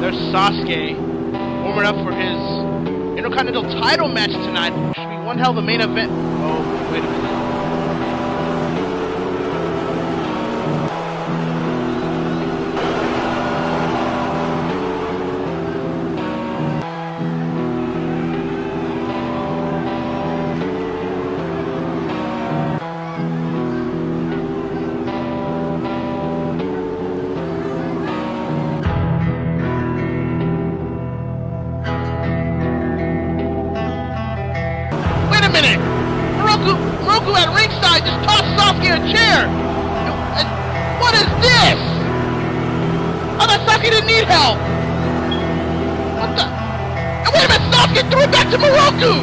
There's Sasuke warming up for his Intercontinental title match tonight. Should be one hell of a main event. Oh, wait a minute. Ringside just tossed Sasuke a chair! What is this? I thought Sasuke didn't need help! What the? And wait a minute, Sasuke threw it back to Miroku!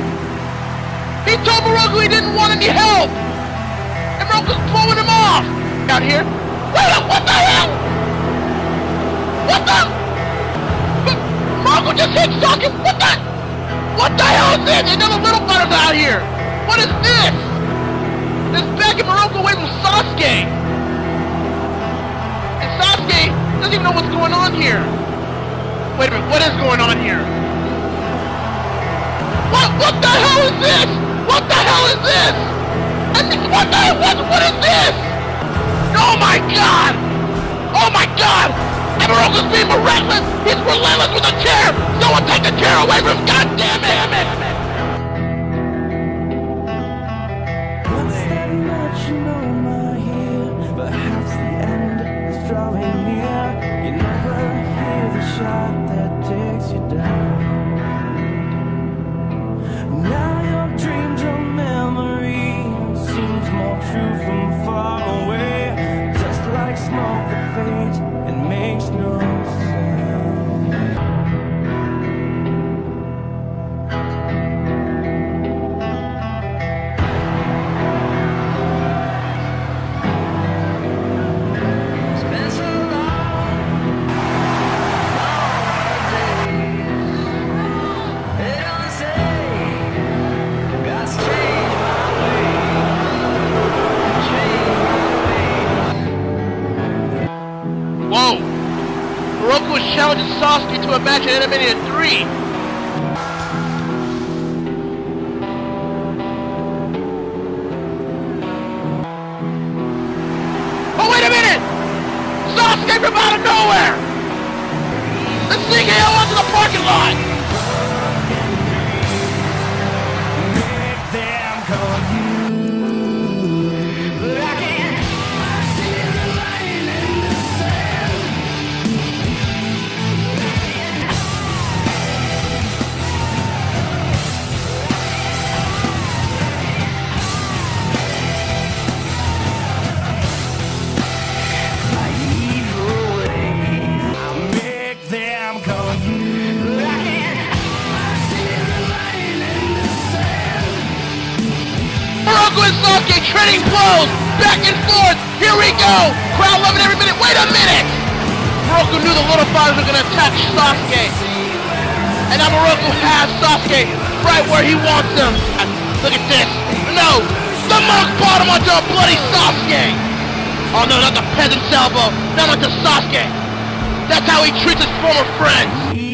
He told Miroku he didn't want any help! And Miroku's blowing him off! Out here? Wait up, what the hell? What the? But Miroku just hit Sasuke, what the? What the hell is this? Another little brothers out here! What is this? This back and Miroku away from Sasuke! And Sasuke doesn't even know what's going on here. Wait a minute, what is going on here? What what the hell is this? What the hell is this? What the what what is this? Oh my god! Oh my god! And Miroku's being relentless! He's relentless with a chair! Someone take the chair away from him! God damn it! Miroku is challenging Sasuke to a match at Animania 3. Oh, wait a minute! Sasuke from out of nowhere! The CKO onto the parking lot! And Sasuke trading blows! Back and forth! Here we go! Crowd loving every minute! Wait a minute! Miroku knew the little fathers were gonna attack Sasuke. And now Miroku has Sasuke right where he wants him. Look at this. No! The monk brought him onto a bloody Sasuke! Oh no, not the peasant's elbow! Not onto Sasuke! That's how he treats his former friends!